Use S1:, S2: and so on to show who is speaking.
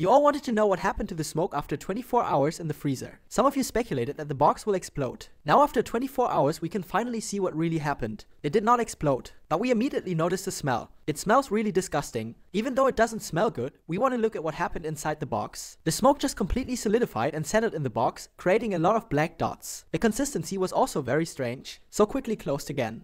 S1: You all wanted to know what happened to the smoke after 24 hours in the freezer. Some of you speculated that the box will explode. Now after 24 hours we can finally see what really happened. It did not explode, but we immediately noticed the smell. It smells really disgusting. Even though it doesn't smell good, we want to look at what happened inside the box. The smoke just completely solidified and settled in the box, creating a lot of black dots. The consistency was also very strange, so quickly closed again.